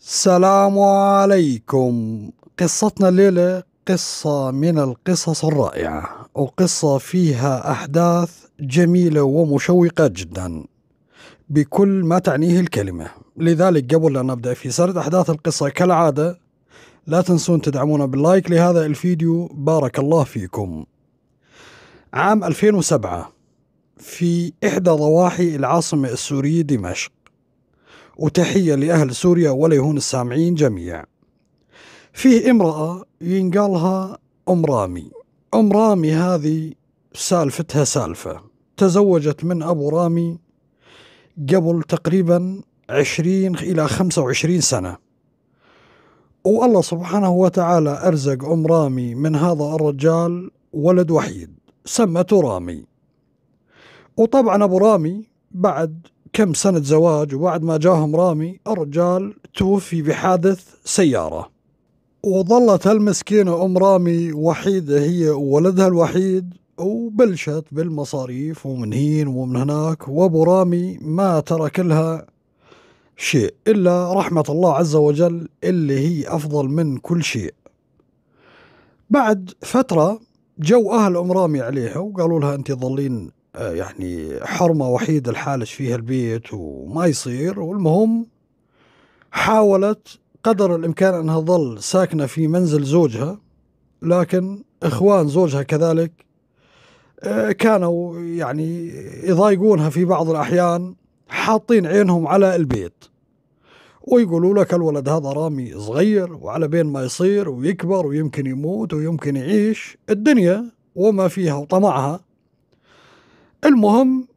السلام عليكم. قصتنا الليلة قصة من القصص الرائعة وقصة فيها أحداث جميلة ومشوقة جدا بكل ما تعنيه الكلمة. لذلك قبل أن نبدأ في سرد أحداث القصة كالعادة لا تنسون تدعمونا باللايك لهذا الفيديو. بارك الله فيكم. عام 2007 في إحدى ضواحي العاصمة السورية دمشق. وتحية لأهل سوريا ولا يهون السامعين جميع فيه امرأة ينقالها أم رامي أم رامي هذه سالفتها سالفة. تزوجت من أبو رامي قبل تقريبا عشرين إلى خمسة وعشرين سنة. والله سبحانه وتعالى أرزق أم رامي من هذا الرجال ولد وحيد سمته رامي. وطبعا أبو رامي بعد كم سنة زواج وبعد ما جاهم رامي الرجال توفي بحادث سيارة. وظلت المسكينة أم رامي وحيدة هي وولدها الوحيد وبلشت بالمصاريف ومن هين ومن هناك وأبو رامي ما ترك لها شيء إلا رحمة الله عز وجل اللي هي أفضل من كل شيء. بعد فترة جو أهل أم رامي عليها وقالوا لها أنت ظلين يعني حرمة وحيدة لحالش فيها البيت وما يصير. والمهم حاولت قدر الإمكان أنها ظل ساكنة في منزل زوجها لكن إخوان زوجها كذلك آه، كانوا يعني يضايقونها في بعض الأحيان حاطين عينهم على البيت ويقولوا لك الولد هذا رامي صغير وعلى بين ما يصير ويكبر ويمكن يموت ويمكن يعيش. الدنيا وما فيها وطمعها المهم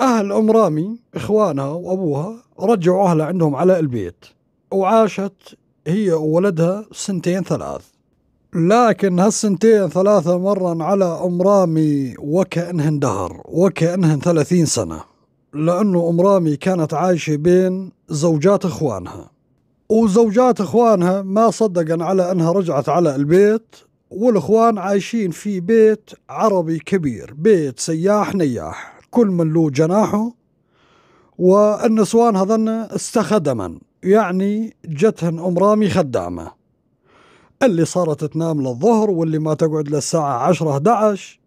أهل أم رامي إخوانها وأبوها رجعوا أهلها عندهم على البيت وعاشت هي وولدها سنتين ثلاث. لكن هالسنتين ثلاثة مرا على أم رامي وكأنهن دهر وكأنهن ثلاثين سنة لأنه أم رامي كانت عايشة بين زوجات إخوانها. وزوجات إخوانها ما صدقن على أنها رجعت على البيت والإخوان عايشين في بيت عربي كبير بيت سياح نياح. كل من له جناحه والنسوان هذن استخدما يعني جتهن أم رامي خدامة. اللي صارت تنام للظهر واللي ما تقعد للساعة عشرة 11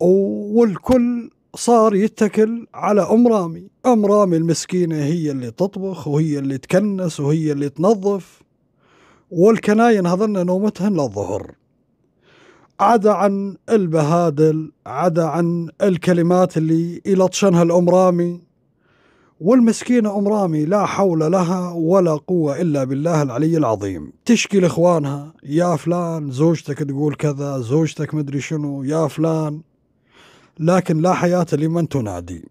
والكل صار يتكل على أم رامي أم رامي المسكينة هي اللي تطبخ وهي اللي تكنس وهي اللي تنظف. والكناين هذن نومتهن للظهر. عدا عن البهادل عدا عن الكلمات اللي يلطشنها الأم رامي والمسكينة أم رامي لا حول لها ولا قوة إلا بالله العلي العظيم. تشكي لإخوانها يا فلان زوجتك تقول كذا زوجتك مدري شنو يا فلان. لكن لا حياة لمن تنادي.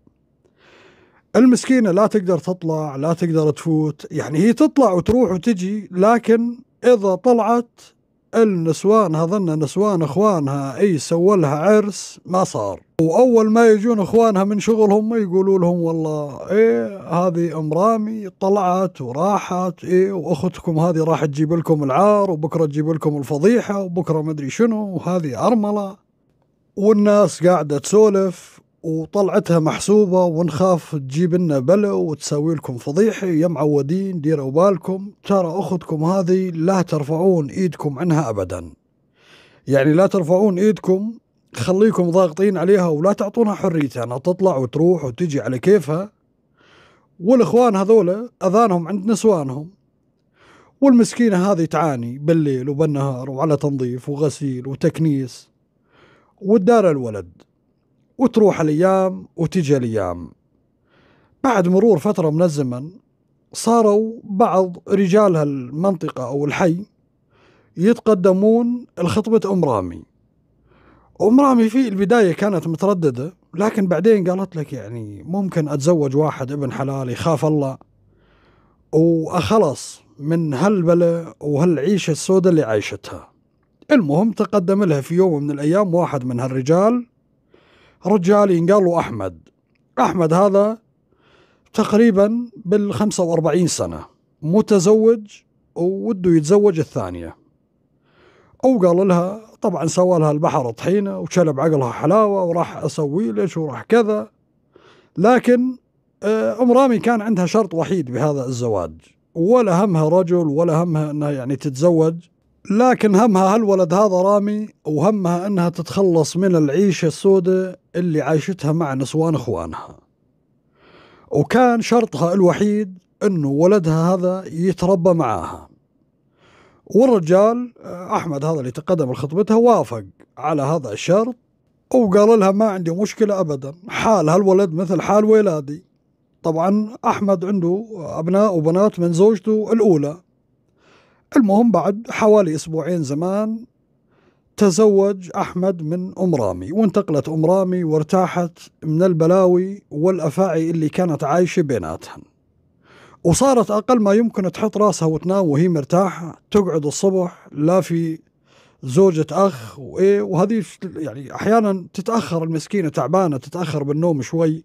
المسكينة لا تقدر تطلع لا تقدر تفوت يعني هي تطلع وتروح وتجي لكن إذا طلعت النسوان هذن نسوان إخوانها أي سووا لها عرس ما صار. وأول ما يجون إخوانها من شغلهم يقولوا لهم والله إيه هذه ام رامي طلعت وراحت إيه وأختكم هذه راح تجيب لكم العار وبكرة تجيب لكم الفضيحة وبكرة مدري شنو وهذه أرملة. والناس قاعدة تسولف وطلعتها محسوبة ونخاف تجيب لنا بلا وتسوي لكم فضيحة يا معودين ديروا بالكم. ترى أختكم هذه لا ترفعون إيدكم عنها أبدا. يعني لا ترفعون إيدكم خليكم ضاغطين عليها ولا تعطونها حريتها. أنها تطلع وتروح وتجي على كيفها. والإخوان هذولا أذانهم عند نسوانهم. والمسكينة هذه تعاني بالليل وبالنهار وعلى تنظيف وغسيل وتكنيس. والدار الولد. وتروح الأيام وتجي الأيام. بعد مرور فترة من الزمن صاروا بعض رجال هالمنطقة أو الحي يتقدمون لخطبة أم رامي. أم رامي في البداية كانت مترددة لكن بعدين قالت لك يعني ممكن أتزوج واحد ابن حلال يخاف الله. وأخلص من هالبلا وهالعيشة السوداء اللي عايشتها. المهم تقدم لها في يوم من الأيام واحد من هالرجال رجال ينقال له أحمد. أحمد هذا تقريبا بال 45 سنة متزوج ووده يتزوج الثانية. وقال لها طبعا سوى لها البحر طحينة وشلب عقلها حلاوة وراح أسوي ليش وراح كذا. لكن آه، أم رامي كان عندها شرط وحيد بهذا الزواج. ولا همها رجل ولا همها إنها يعني تتزوج. لكن همها هالولد هذا رامي وهمها إنها تتخلص من العيشة السوداء اللي عايشتها مع نسوان إخوانها. وكان شرطها الوحيد إنه ولدها هذا يتربى معاها. والرجال أحمد هذا اللي تقدم لخطبتها وافق على هذا الشرط وقال لها ما عندي مشكلة ابدا حال هالولد مثل حال ولادي. طبعا أحمد عنده أبناء وبنات من زوجته الأولى. المهم بعد حوالي أسبوعين زمان تزوج أحمد من ام رامي وانتقلت ام رامي وارتاحت من البلاوي والأفاعي اللي كانت عايشة بيناتهن وصارت أقل ما يمكن تحط راسها وتنام وهي مرتاحة تقعد الصبح لا في زوجة أخ وإيه وهذه يعني أحيانا تتأخر المسكينة تعبانة تتأخر بالنوم شوي.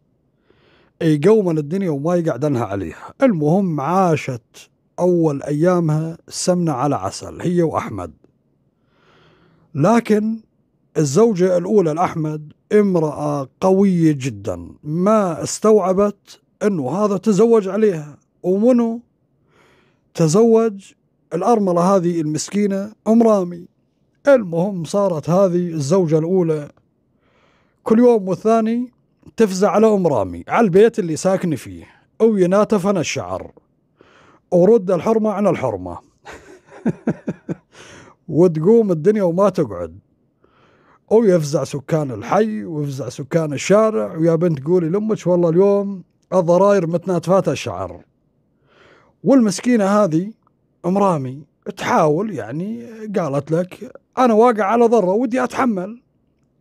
يقومن الدنيا وما يقعدنها عليها. المهم عاشت أول أيامها سمنة على عسل هي وأحمد. لكن الزوجة الأولى لأحمد امرأة قوية جدا ما استوعبت أنه هذا تزوج عليها ومنه تزوج الأرملة هذه المسكينة أم رامي المهم صارت هذه الزوجة الأولى كل يوم والثاني تفزع على أم رامي على البيت اللي ساكن فيه أو يناتفن الشعر. ورد الحرمة عن الحرمة. وتقوم الدنيا وما تقعد. ويفزع سكان الحي ويفزع سكان الشارع ويا بنت قولي لأمك والله اليوم الضراير متناتفات الشعر. والمسكينة هذه ام رامي تحاول يعني قالت لك أنا واقع على ضرة ودي أتحمل.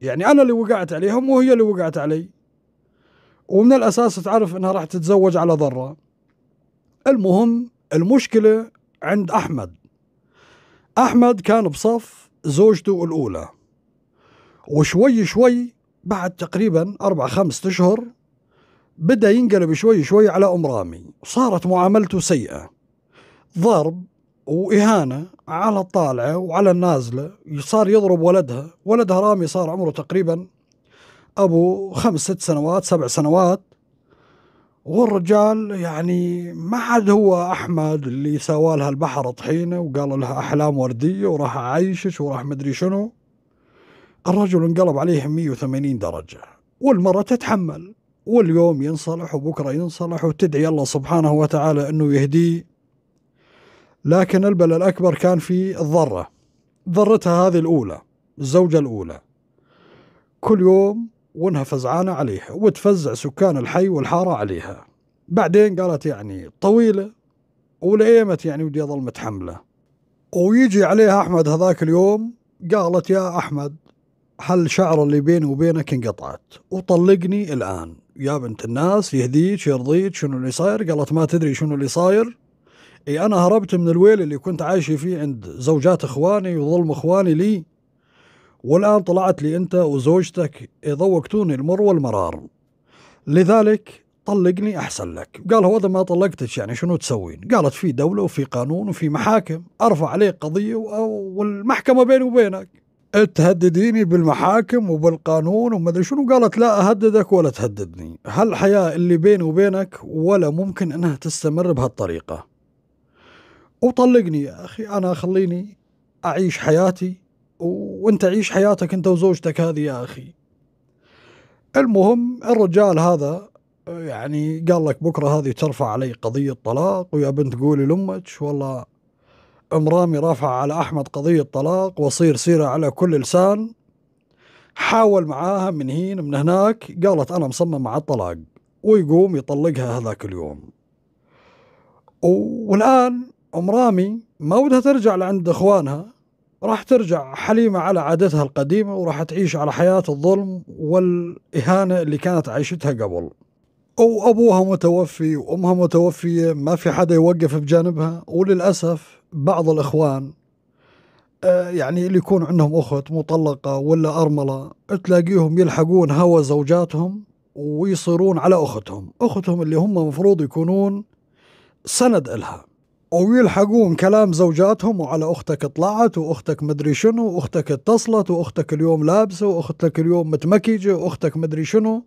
يعني أنا اللي وقعت عليهم وهي اللي وقعت علي. ومن الأساس تعرف إنها راح تتزوج على ضرة. المهم المشكلة عند أحمد. أحمد كان بصف زوجته الأولى وشوي شوي بعد تقريبا أربع خمسة أشهر بدأ ينقلب شوي شوي على ام رامي صارت معاملته سيئة ضرب وإهانة على الطالعة وعلى النازلة صار يضرب ولدها. ولدها رامي صار عمره تقريبا أبو خمس ست سنوات سبع سنوات. والرجال يعني ما عاد هو أحمد اللي سوى لها البحر طحينة وقال لها أحلام وردية وراح أعيشش وراح مدري شنو. الرجل انقلب عليه 180 درجة والمرة تتحمل واليوم ينصلح وبكرة ينصلح وتدعي الله سبحانه وتعالى أنه يهديه لكن البلاء الأكبر كان في الضرة ضرتها هذه الأولى الزوجة الأولى. كل يوم وانها فزعانة عليها وتفزع سكان الحي والحارة عليها. بعدين قالت يعني طويلة ولأيمت يعني ودي أظل متحملة ويجي عليها أحمد هذاك اليوم قالت يا أحمد هالشعر اللي بيني وبينك انقطعت؟ وطلقني الآن. يا بنت الناس يهديك يرضيك شنو اللي صاير؟ قالت ما تدري شنو اللي صاير. إي أنا هربت من الويل اللي كنت عايش فيه عند زوجات إخواني وظلم إخواني لي. والآن طلعت لي أنت وزوجتك ذوقتوني المر والمرار. لذلك طلقني أحسن لك. قال هو إذا ما طلقتك يعني شنو تسوين؟ قالت في دولة وفي قانون وفي محاكم. أرفع عليك قضية والمحكمة بيني وبينك. تهدديني بالمحاكم وبالقانون وما أدري شنو؟ قالت لا أهددك ولا تهددني. هالحياه اللي بيني وبينك ولا ممكن أنها تستمر بهالطريقة؟ وطلقني يا أخي. أنا خليني أعيش حياتي وانت عيش حياتك انت وزوجتك هذه يا أخي. المهم الرجال هذا يعني قال لك بكرة هذه ترفع علي قضية طلاق ويا بنت قولي لأمك والله ام رامي رافعه على أحمد قضية طلاق واصير سيرة على كل لسان. حاول معاها من هين من هناك قالت أنا مصمم على الطلاق ويقوم يطلقها هذاك اليوم. والآن ام رامي ما ودها ترجع لعند إخوانها راح ترجع حليمة على عادتها القديمة وراح تعيش على حياة الظلم والإهانة اللي كانت عايشتها قبل. وأبوها متوفي وأمها متوفية ما في حدا يوقف بجانبها. وللأسف بعض الإخوان آه، يعني اللي يكون عندهم أخت مطلقة ولا أرملة تلاقيهم يلحقون هوى زوجاتهم ويصيرون على أختهم. أختهم اللي هم مفروض يكونون سند إلها. ويلحقون كلام زوجاتهم وعلى أختك طلعت وأختك مدري شنو واختك اتصلت وأختك اليوم لابسة وأختك اليوم متمكجة وأختك مدري شنو.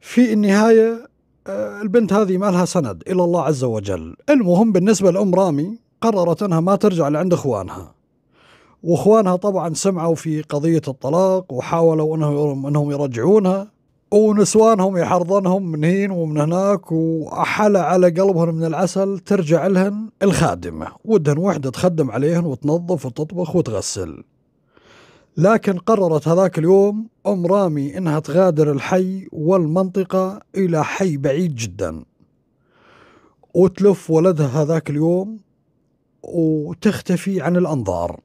في النهاية آه، البنت هذه ما لها سند إلى الله عز وجل. المهم بالنسبة لأم رامي قررت أنها ما ترجع لعند إخوانها. وإخوانها طبعا سمعوا في قضية الطلاق وحاولوا أنهم, أنهم يرجعونها. ونسوانهم يحرضنهم من هين ومن هناك وأحلى على قلبهم من العسل ترجع لهن الخادمة. ودهن وحدة تخدم عليهن وتنظف وتطبخ وتغسل. لكن قررت هذاك اليوم أم رامي إنها تغادر الحي والمنطقة إلى حي بعيد جدا. وتلف ولدها هذاك اليوم وتختفي عن الأنظار.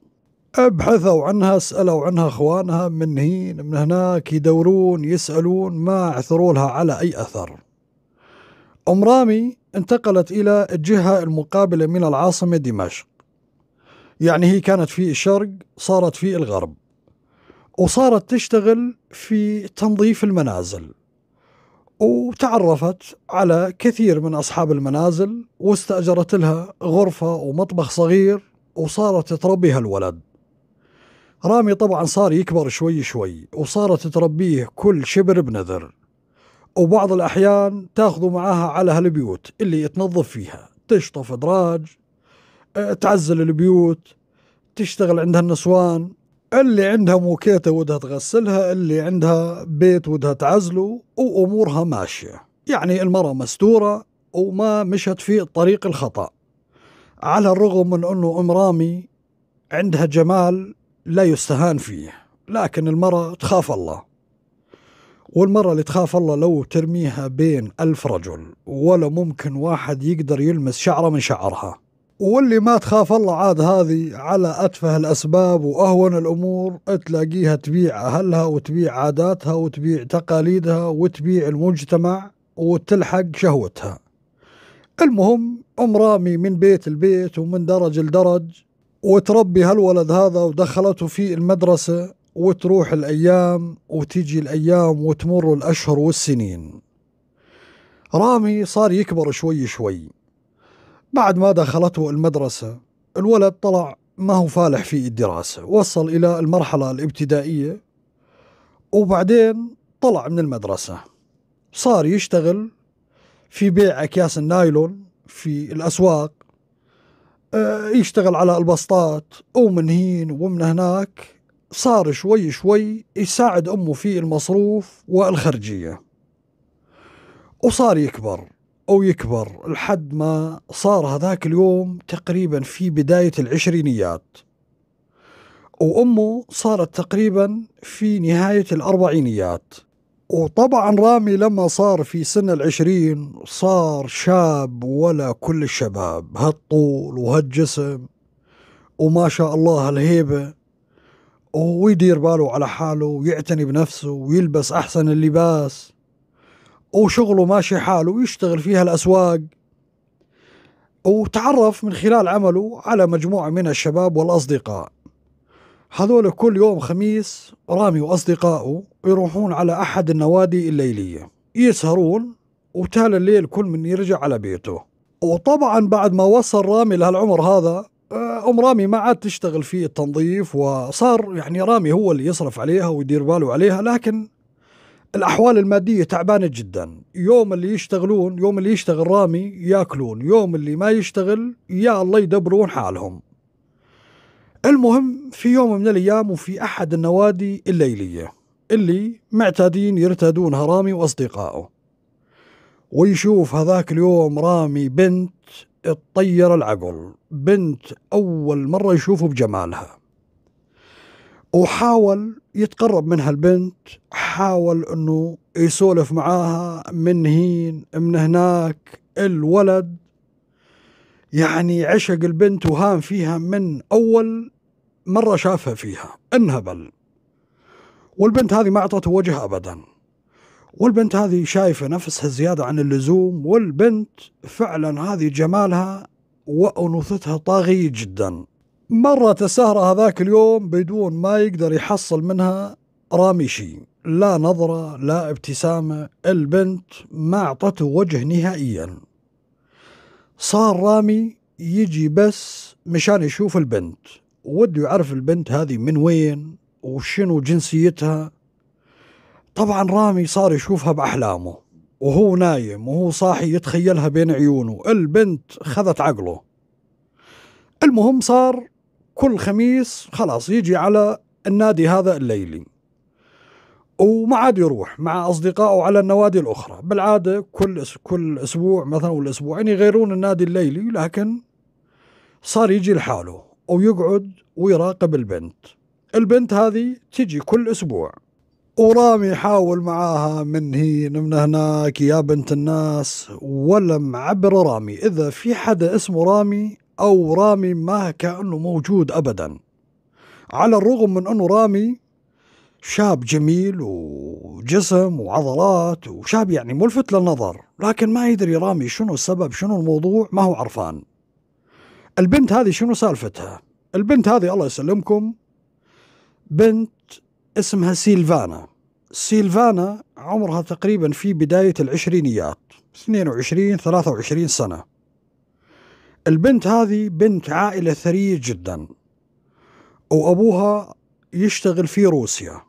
أبحثوا عنها سألوا عنها أخوانها من هين من هناك يدورون يسألون ما عثروا لها على أي أثر. أم رامي انتقلت إلى الجهة المقابلة من العاصمة دمشق. يعني هي كانت في الشرق صارت في الغرب. وصارت تشتغل في تنظيف المنازل. وتعرفت على كثير من أصحاب المنازل واستأجرت لها غرفة ومطبخ صغير وصارت تربي هالولد رامي طبعا صار يكبر شوي شوي وصارت تربيه كل شبر بنذر. وبعض الأحيان تاخذه معاها على هالبيوت اللي تنظف فيها. تشطف دراج آه، تعزل البيوت تشتغل عندها النسوان. اللي عندها موكيتة ودها تغسلها اللي عندها بيت ودها تعزله وأمورها ماشية. يعني المرأة مستورة وما مشت في الطريق الخطأ. على الرغم من أنه أم رامي عندها جمال لا يستهان فيه لكن المرأة تخاف الله. والمرأة اللي تخاف الله لو ترميها بين ألف رجل ولا ممكن واحد يقدر يلمس شعرة من شعرها. واللي ما تخاف الله عاد هذه على أتفه الأسباب وأهون الأمور تلاقيها تبيع أهلها وتبيع عاداتها وتبيع تقاليدها وتبيع المجتمع وتلحق شهوتها. المهم أم رامي من بيت لبيت ومن درج لدرج وتربي هالولد هذا ودخلته في المدرسة وتروح الأيام وتيجي الأيام وتمر الأشهر والسنين. رامي صار يكبر شوي شوي. بعد ما دخلته المدرسة الولد طلع ما هو فالح في الدراسة وصل إلى المرحلة الابتدائية وبعدين طلع من المدرسة. صار يشتغل في بيع أكياس النايلون في الأسواق يشتغل على البسطات. ومن هين ومن هناك. صار شوي شوي يساعد أمه في المصروف والخرجية. وصار يكبر أو يكبر لحد ما صار هذاك اليوم تقريبا في بداية العشرينيات. وأمه صارت تقريبا في نهاية الأربعينيات. وطبعا رامي لما صار في سن العشرين صار شاب ولا كل الشباب هالطول وهالجسم وما شاء الله الهيبة ويدير باله على حاله ويعتني بنفسه ويلبس أحسن اللباس وشغله ماشي حاله ويشتغل فيها الأسواق. وتعرف من خلال عمله على مجموعة من الشباب والأصدقاء. هذول كل يوم خميس رامي وأصدقائه يروحون على أحد النوادي الليلية. يسهرون وتالي الليل كل من يرجع على بيته. وطبعا بعد ما وصل رامي لهالعمر هذا آه، أم رامي ما عاد تشتغل في التنظيف وصار يعني رامي هو اللي يصرف عليها ويدير باله عليها لكن الأحوال المادية تعبانة جدا. يوم اللي يشتغلون يوم اللي يشتغل رامي ياكلون يوم اللي ما يشتغل يا الله يدبرون حالهم. المهم في يوم من الأيام وفي أحد النوادي الليلية اللي معتادين يرتادونها رامي وأصدقائه. ويشوف هذاك اليوم رامي بنت تطير العقل بنت أول مرة يشوفه بجمالها. وحاول يتقرب من هالبنت حاول إنه يسولف معاها من هين من هناك. الولد يعني عشق البنت وهام فيها من أول مرة شافها فيها انهبل والبنت هذه ما أعطته وجه أبدا. والبنت هذه شايفة نفسها زيادة عن اللزوم. والبنت فعلا هذه جمالها وأنوثتها طاغية جدا. مرت السهرة هذاك اليوم بدون ما يقدر يحصل منها رامي شيء. لا نظرة لا ابتسامة. البنت ما أعطته وجه نهائيا. صار رامي يجي بس مشان يشوف البنت. وده يعرف البنت هذه من وين وشنو جنسيتها. طبعا رامي صار يشوفها بأحلامه وهو نايم وهو صاحي يتخيلها بين عيونه. البنت خذت عقله. المهم صار كل خميس خلاص يجي على النادي هذا الليلي. وما عاد يروح مع أصدقائه على النوادي الأخرى. بالعادة كل كل أسبوع مثلا ولا أسبوعين يغيرون النادي الليلي لكن صار يجي لحاله. ويقعد ويراقب البنت. البنت هذه تجي كل أسبوع. ورامي يحاول معاها من هنا من هناك يا بنت الناس. ولا معبر رامي. إذا في حدا اسمه رامي أو رامي ما كأنه موجود ابدا. على الرغم من أنه رامي شاب جميل وجسم وعضلات وشاب يعني ملفت للنظر لكن ما يدري رامي شنو السبب شنو الموضوع ما هو عرفان. البنت هذه شنو سالفتها؟ البنت هذه الله يسلمكم بنت اسمها سيلفانا. سيلفانا عمرها تقريبا في بداية العشرينيات 22 23 سنة. البنت هذه بنت عائلة ثرية جدا. وأبوها يشتغل في روسيا.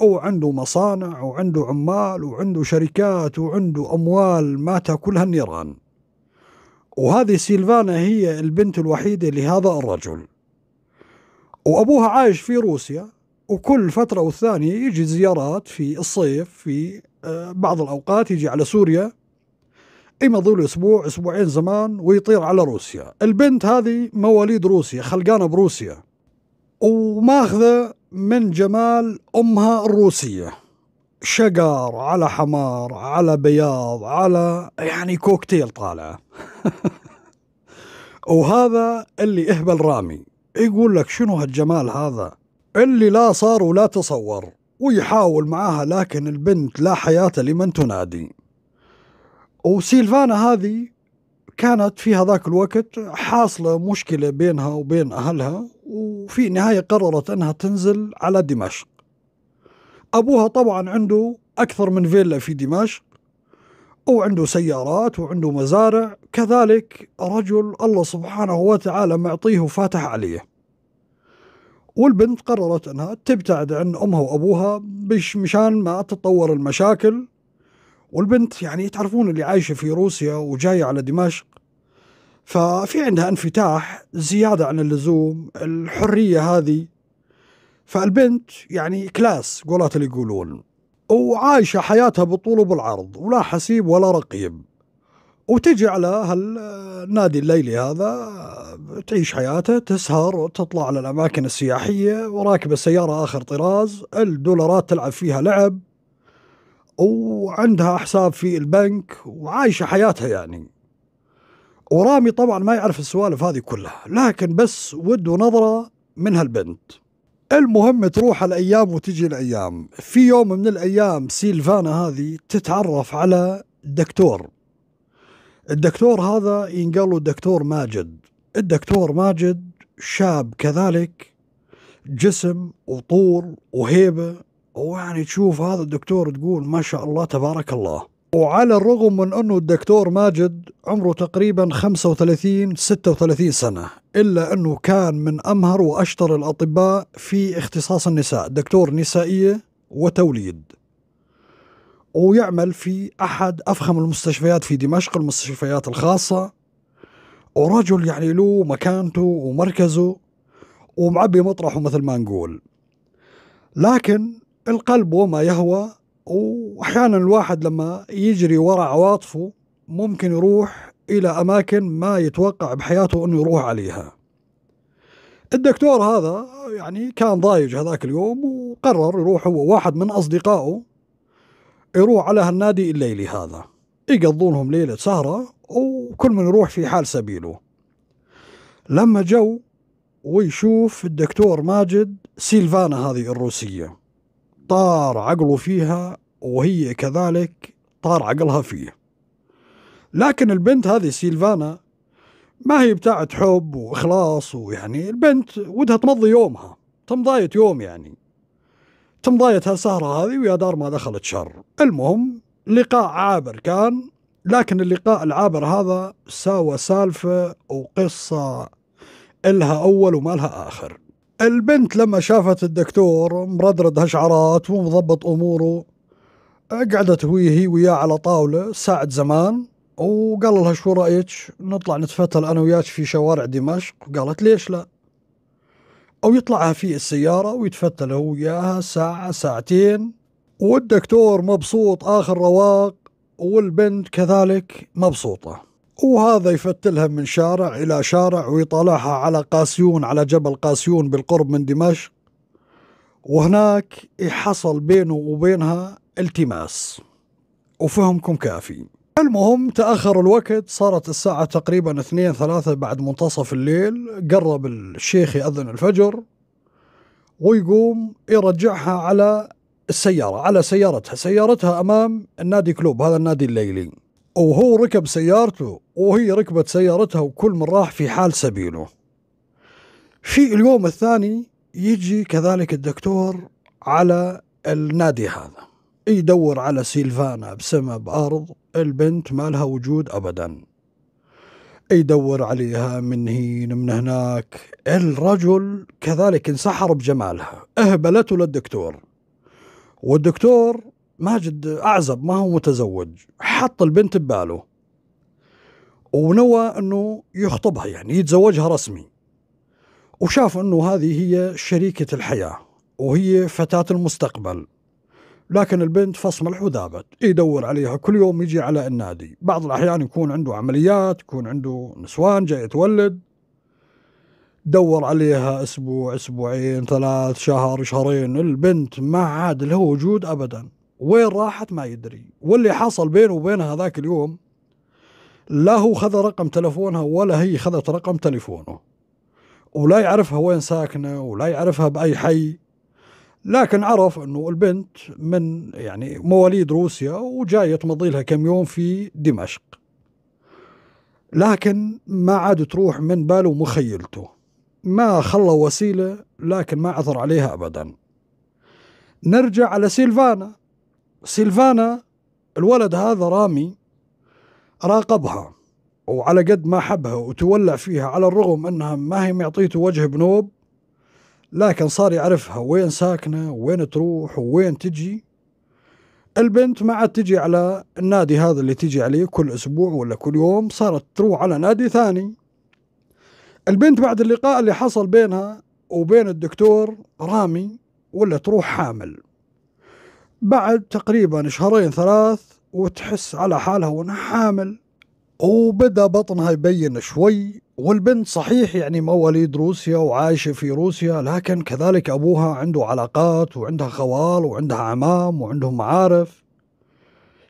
وعنده مصانع وعنده عمال وعنده شركات وعنده أموال ما تاكلها النيران. وهذه سيلفانا هي البنت الوحيدة لهذا الرجل. وأبوها عايش في روسيا وكل فترة والثانية يجي زيارات في الصيف في آه، بعض الأوقات يجي على سوريا يمضي له أسبوع أسبوعين زمان ويطير على روسيا. البنت هذه مواليد روسيا خلقانة بروسيا. وماخذة من جمال أمها الروسية. شقر على حمار على بياض على يعني كوكتيل طالعة وهذا اللي اهبل رامي. يقول لك شنو هالجمال هذا؟ اللي لا صار ولا تصور ويحاول معاها لكن البنت لا حياة لمن تنادي. وسيلفانا هذه كانت في هذاك الوقت حاصلة مشكلة بينها وبين أهلها وفي النهاية قررت أنها تنزل على دمشق. أبوها طبعا عنده أكثر من فيلا في دمشق وعنده سيارات وعنده مزارع. كذلك رجل الله سبحانه وتعالى معطيه وفاتح عليه. والبنت قررت أنها تبتعد عن أمها وأبوها بش مشان ما تتطور المشاكل. والبنت يعني تعرفون اللي عايشة في روسيا وجاية على دمشق. ففي عندها انفتاح زيادة عن اللزوم. الحرية هذه فالبنت يعني كلاس قولات اللي يقولون. وعايشه حياتها بالطول وبالعرض ولا حسيب ولا رقيب. وتجي على هالنادي الليلي هذا تعيش حياتها تسهر تطلع على الأماكن السياحية وراكبة سيارة آخر طراز الدولارات تلعب فيها لعب وعندها حساب في البنك وعايشة حياتها يعني. ورامي طبعا ما يعرف السوالف هذه كلها لكن بس وده نظرة من هالبنت. المهم تروح الأيام وتجي الأيام. في يوم من الأيام سيلفانا هذه تتعرف على دكتور الدكتور هذا ينقال الدكتور ماجد. الدكتور ماجد شاب كذلك جسم وطول وهيبة. ويعني تشوف هذا الدكتور تقول ما شاء الله تبارك الله. وعلى الرغم من أنه الدكتور ماجد عمره تقريبا 35 36 سنة إلا أنه كان من أمهر وأشطر الأطباء في اختصاص النساء دكتور نسائية وتوليد. ويعمل في أحد أفخم المستشفيات في دمشق المستشفيات الخاصة. ورجل يعني له مكانته ومركزه ومعبي مطرحه مثل ما نقول. لكن القلب وما يهوى وأحيانا الواحد لما يجري وراء عواطفه ممكن يروح إلى أماكن ما يتوقع بحياته أنه يروح عليها. الدكتور هذا يعني كان ضايج هذاك اليوم وقرر يروح هو واحد من أصدقائه يروح على هالنادي الليلي هذا. يقضونهم ليلة سهرة وكل من يروح في حال سبيله. لما جو ويشوف الدكتور ماجد سيلفانا هذه الروسية طار عقله فيها وهي كذلك طار عقلها فيه. لكن البنت هذه سيلفانا ما هي بتاعت حب وإخلاص ويعني البنت ودها تمضي يومها تمضاية يوم يعني. تمضاية هالسهرة هذه ويا دار ما دخلت شر. المهم لقاء عابر كان لكن اللقاء العابر هذا ساوى سالفة وقصة إلها أول وما لها آخر. البنت لما شافت الدكتور مردرد هشعرات ومضبط أموره قعدت هي هي وياه على طاولة ساعة زمان وقال لها شو رأيك نطلع نتفتل أنا وياك في شوارع دمشق؟ قالت ليش لا؟ أو يطلعها في السيارة ويتفتل هو وياها ساعة ساعتين. والدكتور مبسوط آخر رواق والبنت كذلك مبسوطة. وهذا يفتلها من شارع إلى شارع ويطالعها على قاسيون على جبل قاسيون بالقرب من دمشق. وهناك يحصل بينه وبينها التماس. وفهمكم كافي. المهم تأخر الوقت صارت الساعة تقريبا اثنين ثلاثة بعد منتصف الليل. قرب الشيخ يأذن الفجر ويقوم يرجعها على السيارة على سيارتها. سيارتها أمام النادي كلوب هذا النادي الليلي. وهو ركب سيارته وهي ركبت سيارتها وكل من راح في حال سبيله. في اليوم الثاني يجي كذلك الدكتور على النادي هذا. يدور على سيلفانا بسمة بأرض البنت ما لها وجود أبدا. يدور عليها من هين من هناك. الرجل كذلك انسحر بجمالها. أهبلته للدكتور. والدكتور ماجد أعزب ما هو متزوج. حط البنت بباله. ونوى أنه يخطبها يعني يتزوجها رسمي. وشاف أنه هذه هي شريكة الحياة وهي فتاة المستقبل. لكن البنت فصملح وذابت يدور عليها كل يوم يجي على النادي. بعض الأحيان يكون عنده عمليات يكون عنده نسوان جاي يتولد. دور عليها أسبوع أسبوعين ثلاث شهر شهرين. البنت ما عاد له وجود أبدا. وين راحت ما يدري. واللي حصل بينه وبينها ذاك اليوم لا هو خذ رقم تلفونها ولا هي خذت رقم تلفونه. ولا يعرفها وين ساكنة ولا يعرفها بأي حي. لكن عرف أنه البنت من يعني مواليد روسيا وجاية تمضي لها كم يوم في دمشق. لكن ما عاد تروح من باله مخيلته. ما خلى وسيلة لكن ما عثر عليها ابدا. نرجع على سيلفانا. سيلفانا الولد هذا رامي راقبها وعلى قد ما حبها وتولع فيها على الرغم أنها ما هي معطيته وجه بنوب لكن صار يعرفها وين ساكنة وين تروح وين تجي. البنت ما عاد تجي على النادي هذا اللي تجي عليه كل أسبوع ولا كل يوم صارت تروح على نادي ثاني. البنت بعد اللقاء اللي حصل بينها وبين الدكتور رامي ولا تروح حامل. بعد تقريبا شهرين ثلاث وتحس على حالها وإنها حامل. وبدأ بطنها يبين شوي والبنت صحيح يعني مواليد روسيا وعايشة في روسيا لكن كذلك أبوها عنده علاقات وعندها خوال وعندها عمام وعندهم معارف.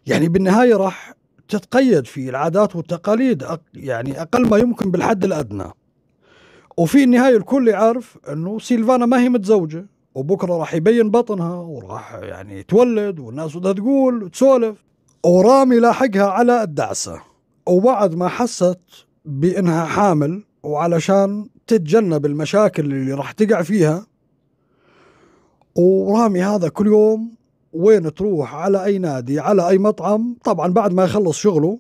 يعني بالنهاية راح تتقيد في العادات والتقاليد يعني أقل ما يمكن بالحد الأدنى. وفي النهاية الكل يعرف أنه سيلفانا ما هي متزوجة وبكرة راح يبين بطنها وراح يعني تولد والناس بدها تقول وتسولف. ورامي لاحقها على الدعسة. وبعد ما حست بإنها حامل وعلشان تتجنب المشاكل اللي راح تقع فيها. ورامي هذا كل يوم وين تروح؟ على أي نادي؟ على أي مطعم؟ طبعا بعد ما يخلص شغله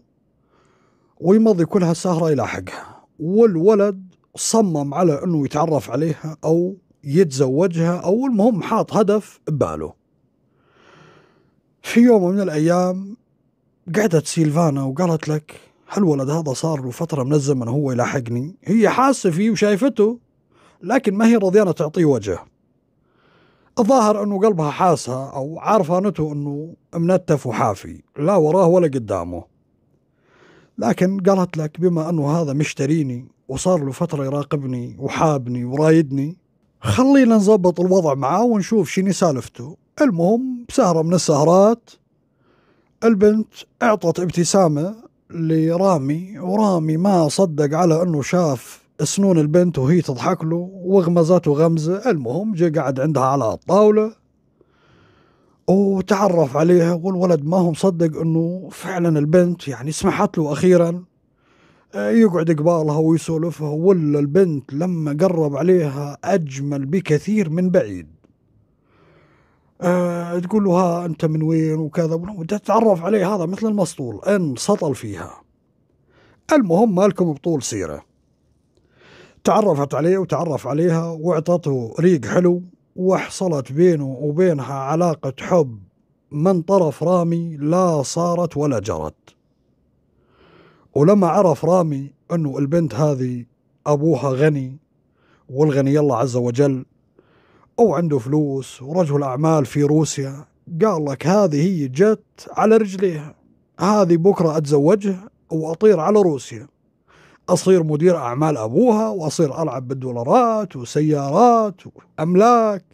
ويمضي كل هالسهرة يلاحقها والولد صمم على إنه يتعرف عليها أو يتزوجها أو المهم حاط هدف بباله. في يوم من الأيام قعدت سيلفانا وقالت لك هالولد هذا صار له فترة من الزمن هو يلاحقني؟ هي حاسة فيه وشايفته لكن ما هي رضيانة تعطيه وجه. الظاهر أنه قلبها حاسها أو عارفانته أنه منتف وحافي لا وراه ولا قدامه. لكن قالت لك بما أنه هذا مشتريني وصار له فترة يراقبني وحابني ورايدني خلينا نظبط الوضع معاه ونشوف شنو سالفته. المهم بسهرة من السهرات البنت أعطت ابتسامة لرامي ورامي ما صدق على إنه شاف سنون البنت وهي تضحك له وغمزته غمزة المهم جاء قعد عندها على الطاولة وتعرف عليها والولد ما هو مصدق إنه فعلا البنت يعني سمحت له أخيرا. يقعد قبالها ويسولفها ولا البنت لما قرب عليها أجمل بكثير من بعيد. آه تقول له ها أنت من وين؟ وكذا. تتعرف عليه هذا مثل المسطول. إن سطل فيها. المهم مالكم بطول سيرة. تعرفت عليه وتعرف عليها واعطته ريق حلو وحصلت بينه وبينها علاقة حب. من طرف رامي لا صارت ولا جرت. ولما عرف رامي أنه البنت هذه أبوها غني والغني الله عز وجل أو عنده فلوس ورجل أعمال في روسيا قال لك هذه هي جت على رجليها. هذه بكرة أتزوجها وأطير على روسيا. أصير مدير أعمال أبوها وأصير ألعب بالدولارات وسيارات وأملاك.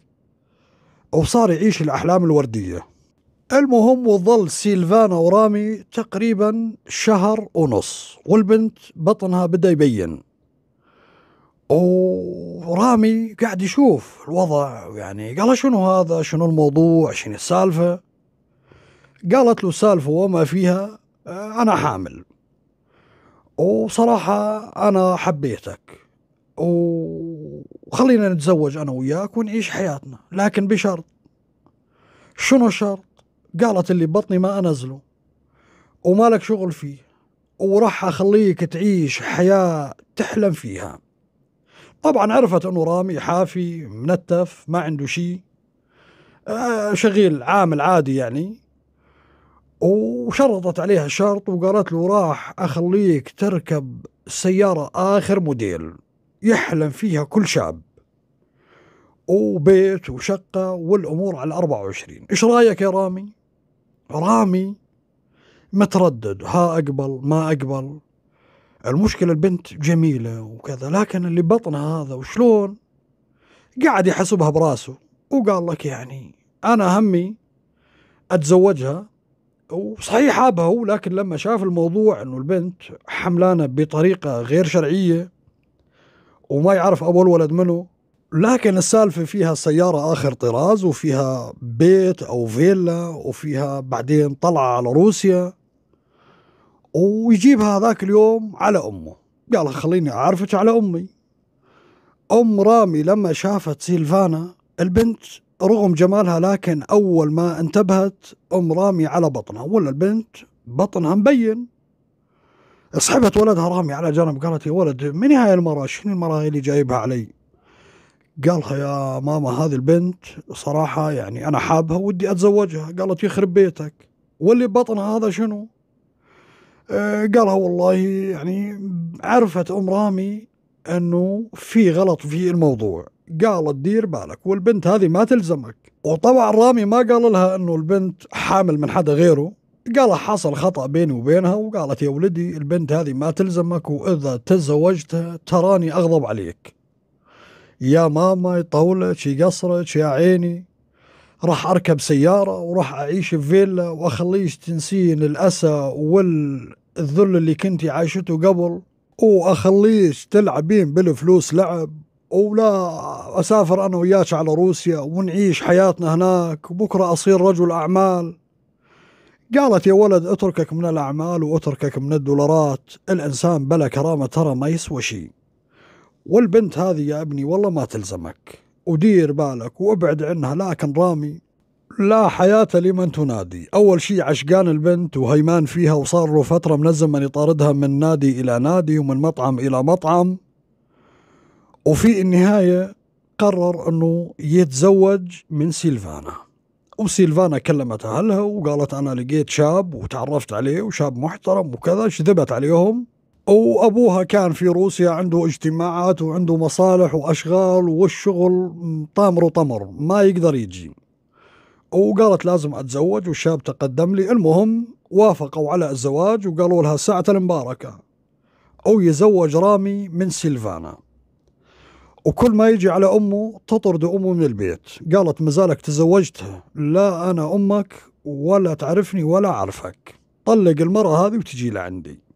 وصار يعيش الأحلام الوردية. المهم وظل سيلفانا ورامي تقريبا شهر ونص والبنت بطنها بدأ يبين. ورامي قاعد يشوف الوضع يعني قال شنو هذا؟ شنو الموضوع؟ شنو السالفة؟ قالت له السالفة وما فيها أنا حامل. وصراحة أنا حبيتك. وخلينا نتزوج أنا وياك ونعيش حياتنا لكن بشرط. شنو الشرط؟ قالت اللي بطني ما أنزله. وما لك شغل فيه. وراح أخليك تعيش حياة تحلم فيها. طبعا عرفت أنه رامي حافي منتف ما عنده شيء. آه، شغيل عامل عادي يعني. وشرطت عليها شرط وقالت له راح أخليك تركب سيارة آخر موديل يحلم فيها كل شاب. وبيت وشقة والأمور على 24 إيش رأيك يا رامي؟ رامي متردد ها أقبل ما أقبل. المشكلة البنت جميلة وكذا لكن اللي بطنها هذا وشلون؟ قاعد يحسبها براسه وقال لك يعني أنا همي أتزوجها وصحيح حابها هو لكن لما شاف الموضوع إنه البنت حملانة بطريقة غير شرعية وما يعرف أبو الولد منه لكن السالفة فيها سيارة آخر طراز وفيها بيت أو فيلا وفيها بعدين طلعة على روسيا. ويجيبها ذاك اليوم على أمه. قال خليني أعرفك على أمي. أم رامي لما شافت سيلفانا البنت رغم جمالها لكن أول ما انتبهت أم رامي على بطنها. ولا البنت بطنها مبين. سحبت ولدها رامي على جنب قالت يا ولد من هاي المرأة؟ شنو المرأة اللي جايبها علي؟ قالها يا ماما هذه البنت صراحة يعني أنا حابها ودي أتزوجها. قالت يخرب بيتك. واللي بطنها هذا شنو؟ قالها والله يعني عرفت أم رامي أنه في غلط في الموضوع. قالت دير بالك والبنت هذه ما تلزمك. وطبعا رامي ما قال لها أنه البنت حامل من حدا غيره. قال حصل خطأ بيني وبينها وقالت يا ولدي البنت هذه ما تلزمك وإذا تزوجتها تراني أغضب عليك. يا ماما يطولك يقصرك يا عيني. راح أركب سيارة وراح أعيش في فيلا وأخليش تنسين الأسى والذل اللي كنتي عايشته قبل وأخليش تلعبين بالفلوس لعب ولا أسافر أنا وياك على روسيا ونعيش حياتنا هناك وبكرة أصير رجل أعمال. قالت يا ولد اتركك من الأعمال واتركك من الدولارات الإنسان بلا كرامة ترى ما يسوى شيء. والبنت هذه يا ابني والله ما تلزمك. ودير بالك وابعد عنها لكن رامي لا حياة لمن تنادي. أول شيء عشقان البنت وهيمان فيها وصار له فترة من الزمن يطاردها من نادي إلى نادي ومن مطعم إلى مطعم. وفي النهاية قرر أنه يتزوج من سيلفانا. وسيلفانا كلمت أهلها وقالت أنا لقيت شاب وتعرفت عليه وشاب محترم وكذا شذبت عليهم. وأبوها كان في روسيا عنده اجتماعات وعنده مصالح وأشغال والشغل طامر وطمر ما يقدر يجي. وقالت لازم أتزوج والشاب تقدم لي. المهم وافقوا على الزواج وقالوا لها ساعة المباركة. أو يزوج رامي من سيلفانا. وكل ما يجي على أمه تطرد أمه من البيت. قالت مازالك تزوجتها لا أنا أمك ولا تعرفني ولا أعرفك. طلق المرأة هذه وتجي لعندي.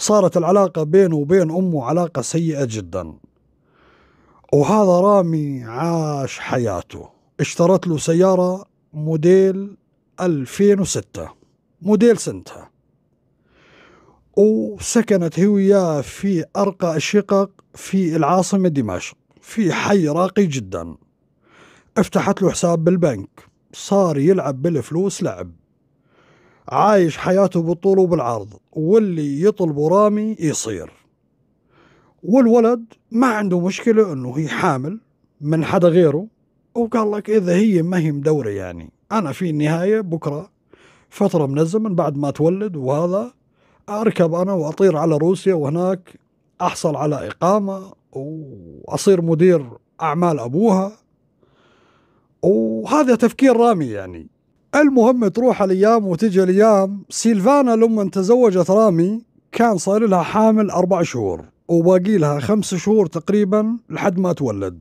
صارت العلاقة بينه وبين أمه علاقة سيئة جدا. وهذا رامي عاش حياته. اشترت له سيارة موديل 2006 موديل سنتها. وسكنت هي وياه في أرقى الشقق في العاصمة دمشق في حي راقي جدا. افتحت له حساب بالبنك صار يلعب بالفلوس لعب. عايش حياته بالطول وبالعرض واللي يطلبه رامي يصير. والولد ما عنده مشكلة إنه هي حامل من حدا غيره وقال لك إذا هي ما هي مدورة يعني أنا في النهاية بكرة فترة من الزمن بعد ما تولد وهذا أركب أنا وأطير على روسيا وهناك أحصل على إقامة وأصير مدير أعمال أبوها. وهذا تفكير رامي يعني. المهم تروح الأيام وتجي الأيام. سيلفانا لما تزوجت رامي كان صار لها حامل أربع شهور وباقي لها خمس شهور تقريبا لحد ما تولد.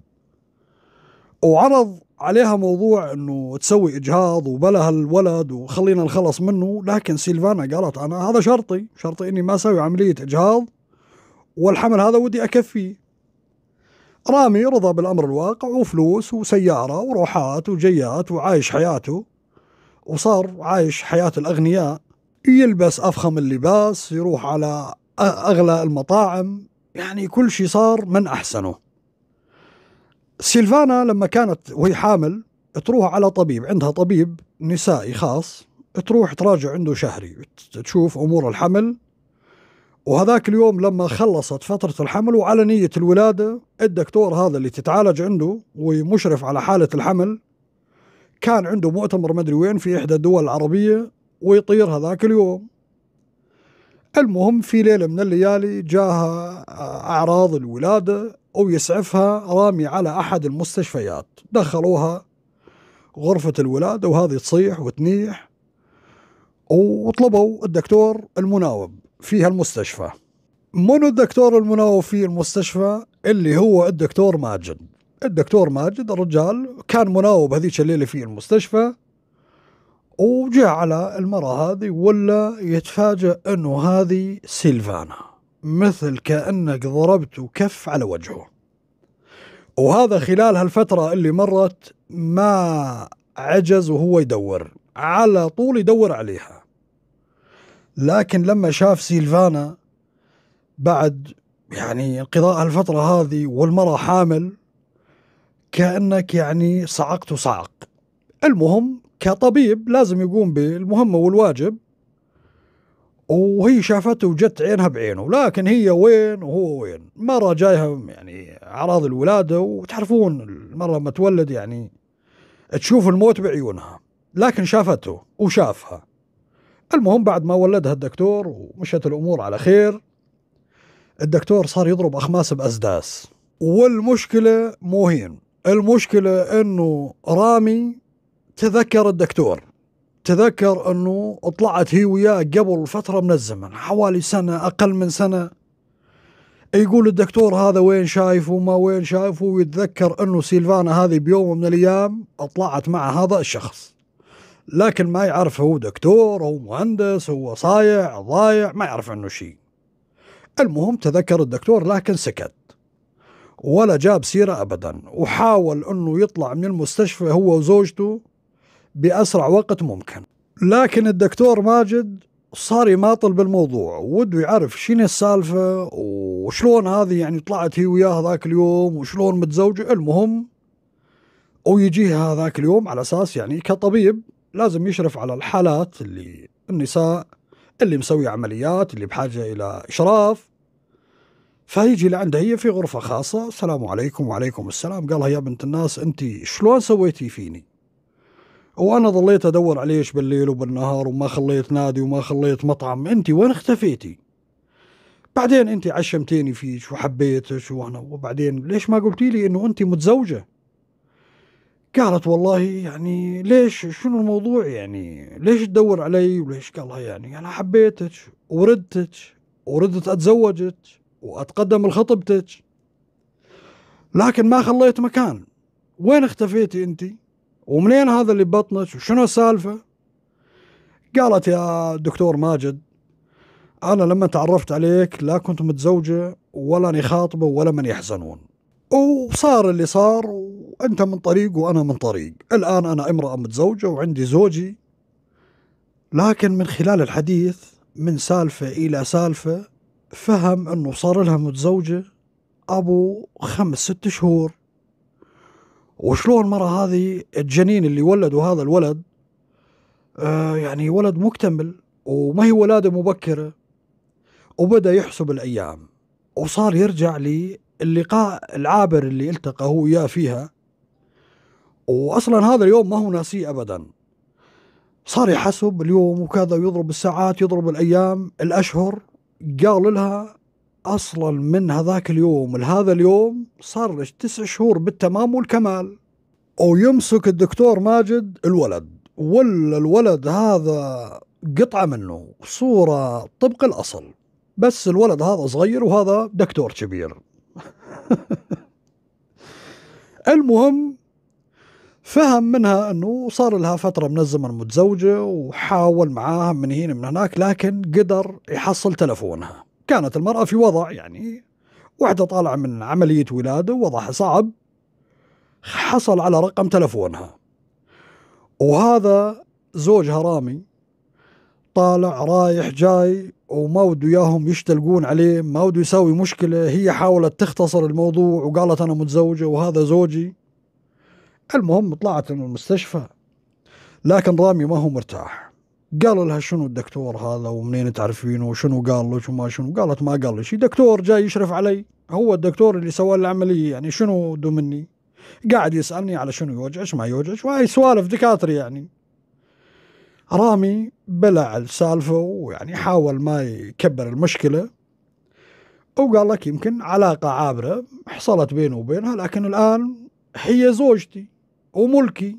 وعرض عليها موضوع إنه تسوي إجهاض وبلها الولد وخلينا نخلص منه لكن سيلفانا قالت أنا هذا شرطي شرطي إني ما أسوي عملية إجهاض والحمل هذا ودي اكفيه رامي رضى بالأمر الواقع وفلوس وسيارة وروحات وجيات وعايش حياته. وصار عايش حياة الأغنياء يلبس أفخم اللباس يروح على أغلى المطاعم يعني كل شيء صار من أحسنه. سيلفانا لما كانت وهي حامل تروح على طبيب عندها طبيب نسائي خاص تروح تراجع عنده شهري تشوف أمور الحمل. وهذاك اليوم لما خلصت فترة الحمل وعلى نية الولادة الدكتور هذا اللي تتعالج عنده ومشرف على حالة الحمل كان عنده مؤتمر مدري وين في إحدى الدول العربية ويطير هذاك اليوم. المهم في ليلة من الليالي جاها أعراض الولادة ويسعفها رامي على أحد المستشفيات. دخلوها غرفة الولادة وهذه تصيح وتنيح وطلبوا الدكتور المناوب في المستشفى. منو الدكتور المناوب في المستشفى؟ اللي هو الدكتور ماجد. الدكتور ماجد الرجال كان مناوب هذيك الليلة في المستشفى وجاء على المرأة هذه ولا يتفاجأ أنه هذه سيلفانا مثل كأنك ضربت كف على وجهه. وهذا خلال هالفترة اللي مرت ما عجز وهو يدور على طول يدور عليها. لكن لما شاف سيلفانا بعد يعني انقضاء الفترة هذه والمرأة حامل كأنك يعني صعقت وصعق المهم كطبيب لازم يقوم بالمهمة والواجب وهي شافته وجت عينها بعينه لكن هي وين وهو وين؟ مرة جايها يعني أعراض الولادة وتعرفون المرة لما تولد يعني تشوف الموت بعيونها لكن شافته وشافها. المهم بعد ما ولدها الدكتور ومشت الأمور على خير الدكتور صار يضرب أخماس بأسداس والمشكلة مو هين. المشكلة أنه رامي تذكر الدكتور. تذكر أنه طلعت هي وياه قبل فترة من الزمن حوالي سنة أقل من سنة. يقول الدكتور هذا وين شايفه؟ وما وين شايفه؟ ويتذكر أنه سيلفانا هذه بيوم من الأيام طلعت مع هذا الشخص. لكن ما يعرف هو دكتور هو مهندس هو صايع ضايع ما يعرف عنه شيء. المهم تذكر الدكتور لكن سكت. ولا جاب سيرة أبدا. وحاول أنه يطلع من المستشفى هو وزوجته بأسرع وقت ممكن. لكن الدكتور ماجد صار يماطل بالموضوع. وده يعرف شنو السالفة وشلون هذه يعني طلعت هي وياه ذاك اليوم وشلون متزوجة. المهم ويجيها هذاك اليوم على أساس يعني كطبيب لازم يشرف على الحالات اللي النساء اللي مسوي عمليات اللي بحاجة إلى إشراف. فيجي لعندها هي في غرفة خاصة. السلام عليكم وعليكم السلام. قالها يا بنت الناس أنت شلون سويتي فيني؟ وأنا ظليت أدور عليش بالليل وبالنهار وما خليت نادي وما خليت مطعم. أنت وين اختفيتي؟ بعدين أنت عشمتيني فيك وحبيتك وأنا وبعدين ليش ما قلتي لي إنه أنت متزوجة؟ قالت والله يعني ليش شنو الموضوع يعني؟ ليش تدور علي؟ وليش؟ قالها يعني أنا حبيتك وردتك وردت اتزوجك وأتقدم لخطبتك لكن ما خليت مكان. وين اختفيتي أنتِ؟ ومنين هذا اللي ببطنك وشنو السالفة؟ قالت يا دكتور ماجد أنا لما تعرفت عليك لا كنت متزوجة ولا أني خاطبة ولا من يحزنون. وصار اللي صار وأنت من طريق وأنا من طريق. الآن أنا امرأة متزوجة وعندي زوجي. لكن من خلال الحديث من سالفة إلى سالفة فهم أنه صار لها متزوجة أبو خمس ست شهور. وشلون المرة هذه الجنين اللي ولدوا هذا الولد آه يعني ولد مكتمل وما هي ولادة مبكرة وبدأ يحسب الأيام. وصار يرجع للقاء العابر اللي التقى هو وياه فيها. وأصلا هذا اليوم ما هو ناسيه أبدا. صار يحسب اليوم وكذا يضرب الساعات يضرب الأيام الأشهر. قال لها أصلا من هذاك اليوم لهذا اليوم صار لك تسع شهور بالتمام والكمال. ويمسك الدكتور ماجد الولد ولا الولد هذا قطعة منه صورة طبق الأصل. بس الولد هذا صغير وهذا دكتور كبير. المهم فهم منها أنه صار لها فترة من الزمن متزوجة وحاول معاها من هنا من هناك لكن قدر يحصل تلفونها. كانت المرأة في وضع يعني واحدة طالعة من عملية ولادة وضعها صعب حصل على رقم تلفونها. وهذا زوجها رامي طالع رايح جاي وما ودوا إياهم يشتلقون عليه ما ودوا يسوي مشكلة هي حاولت تختصر الموضوع وقالت أنا متزوجة وهذا زوجي. المهم طلعت من المستشفى. لكن رامي ما هو مرتاح. قالوا لها شنو الدكتور هذا ومنين تعرفينه وشنو قال لك وما شنو؟ قالت ما قال لي شيء دكتور جاي يشرف علي. هو الدكتور اللي سوى العملية. يعني شنو دو مني؟ قاعد يسألني على شنو يوجعش ما يوجعش وهاي سوالف دكاترة يعني. رامي بلع السالفة ويعني حاول ما يكبر المشكلة. وقال لك يمكن علاقة عابرة حصلت بينه وبينها لكن الآن هي زوجتي. وملكي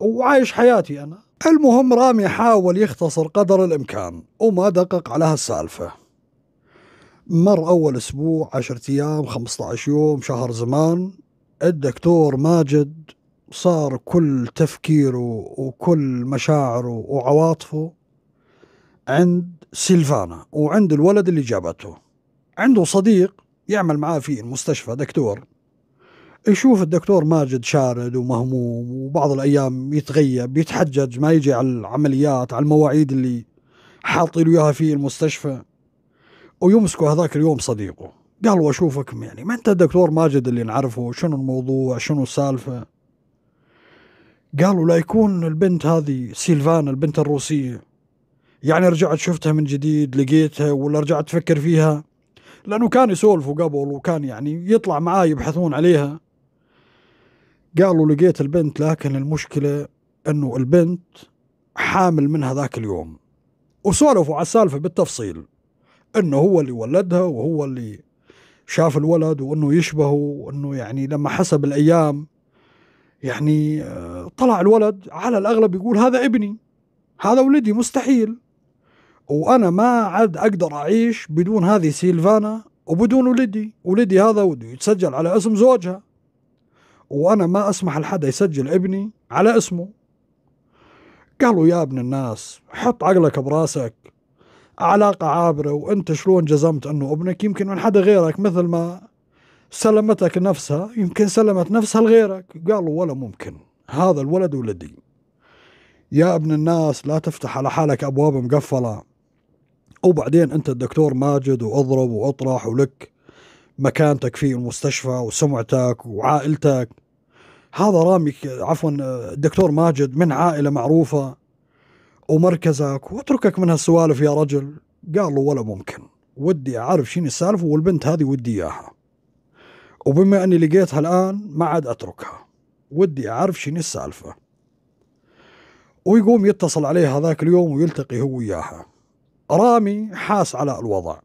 وعايش حياتي أنا. المهم رامي حاول يختصر قدر الإمكان وما دقق على هالسالفة. مر أول أسبوع عشرة أيام 15 يوم شهر زمان. الدكتور ماجد صار كل تفكيره وكل مشاعره وعواطفه عند سيلفانا وعند الولد اللي جابته. عنده صديق يعمل معاه في المستشفى دكتور. يشوف الدكتور ماجد شارد ومهموم وبعض الأيام يتغيب يتحجج ما يجي على العمليات على المواعيد اللي حاطين إياها في المستشفى. ويمسكوا هذاك اليوم صديقه. قال واشوفك يعني ما أنت الدكتور ماجد اللي نعرفه؟ شنو الموضوع؟ شنو السالفة؟ قالوا لا يكون البنت هذه سيلفانا البنت الروسية. يعني رجعت شفتها من جديد لقيتها ولا رجعت تفكر فيها؟ لأنه كان يسولفوا قبل وكان يعني يطلع معاه يبحثون عليها. قالوا لقيت البنت لكن المشكلة أنه البنت حامل منها ذاك اليوم. وسولفوا على السالفة بالتفصيل أنه هو اللي ولدها وهو اللي شاف الولد وأنه يشبهه وأنه يعني لما حسب الأيام يعني آه، طلع الولد على الأغلب يقول هذا ابني هذا ولدي مستحيل. وأنا ما عاد أقدر أعيش بدون هذه سيلفانا وبدون ولدي ولدي هذا وده يتسجل على اسم زوجها. وأنا ما أسمح لحدا يسجل ابني على اسمه. قالوا يا ابن الناس حط عقلك براسك. علاقة عابرة وأنت شلون جزمت إنه ابنك؟ يمكن من حدا غيرك مثل ما سلمتك نفسها يمكن سلمت نفسها لغيرك. قالوا ولا ممكن هذا الولد ولدي. يا ابن الناس لا تفتح على حالك أبواب مقفلة. وبعدين أنت الدكتور ماجد وأضرب وأطرح ولك مكانتك في المستشفى وسمعتك وعائلتك. هذا رامي عفوا الدكتور ماجد من عائلة معروفة ومركزك واتركك من هالسوالف يا رجل. قالوا ولا ممكن. ودي أعرف شنو السالفة والبنت هذه ودي إياها. وبما أني لقيتها الآن ما عاد أتركها. ودي أعرف شنو السالفة. ويقوم يتصل عليه هذاك اليوم ويلتقي هو وياها. رامي حاس على الوضع.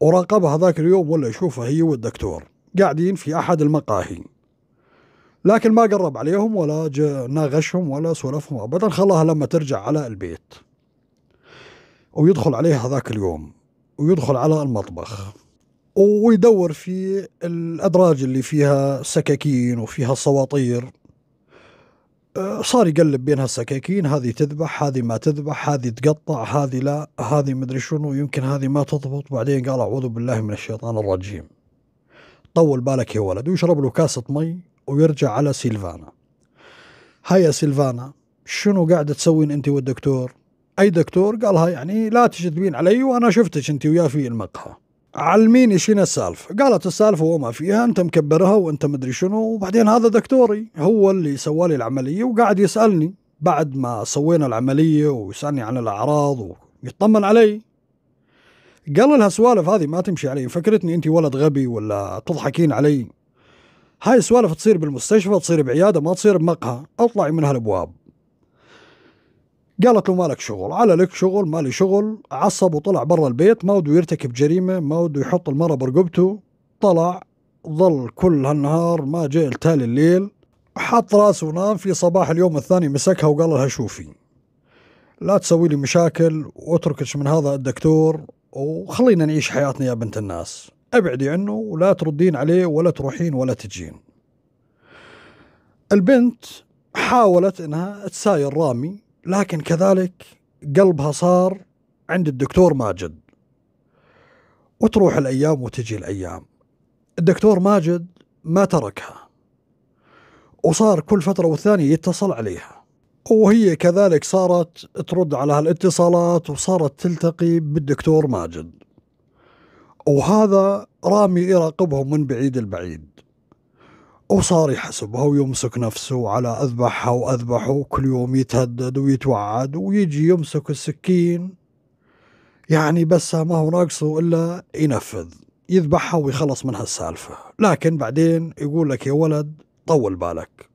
وراقبها هذاك اليوم ولا يشوفها هي والدكتور. قاعدين في أحد المقاهي. لكن ما قرب عليهم ولا ناغشهم ولا سولفهم ابدا. خلاها لما ترجع على البيت. ويدخل عليها هذاك اليوم. ويدخل على المطبخ. ويدور في الأدراج اللي فيها سكاكين وفيها صواطير أه، صار يقلب بين هالسكاكين هذه تذبح هذه ما تذبح هذه تقطع هذه لا هذه مدري شنو يمكن هذه ما تضبط. بعدين قال أعوذ بالله من الشيطان الرجيم. طول بالك يا ولد. ويشرب له كاسة مي. ويرجع على سيلفانا. هيا سيلفانا شنو قاعدة تسوين أنت والدكتور؟ أي دكتور؟ قالها يعني لا تشتبين علي وأنا شفتك أنت وياه في المقهى. علميني شنو السالفة؟ قالت السالفة وما فيها أنت مكبرها وأنت مدري شنو وبعدين هذا دكتوري هو اللي سوى لي العملية وقاعد يسألني بعد ما سوينا العملية ويسالني عن الأعراض ويطمن علي. قال لها سوالف هذه ما تمشي علي فكرتني أنت ولد غبي ولا تضحكين علي. هاي السوالف تصير بالمستشفى تصير بعيادة ما تصير بمقهى. اطلعي من هالأبواب. قالت له مالك شغل. على لك شغل مالي شغل. عصب وطلع برا البيت ما وده يرتكب جريمة ما وده يحط المرة برقبته. طلع ظل كل هالنهار ما جاء تالي الليل. حط راسه ونام. في صباح اليوم الثاني مسكها وقال لها شوفي. لا تسوي لي مشاكل واتركش من هذا الدكتور وخلينا نعيش حياتنا يا بنت الناس. ابعدي عنه ولا تردين عليه ولا تروحين ولا تجين. البنت حاولت إنها تساير رامي لكن كذلك قلبها صار عند الدكتور ماجد. وتروح الأيام وتجي الأيام. الدكتور ماجد ما تركها. وصار كل فترة والثانية يتصل عليها. وهي كذلك صارت ترد على هالاتصالات وصارت تلتقي بالدكتور ماجد. وهذا رامي يراقبهم من بعيد البعيد. وصار يحسبها ويمسك نفسه على أذبحها وأذبحه كل يوم يتهدد ويتوعد ويجي يمسك السكين. يعني بس ما هو ناقصه إلا ينفذ يذبحها ويخلص من هالسالفة. لكن بعدين يقول لك يا ولد طول بالك.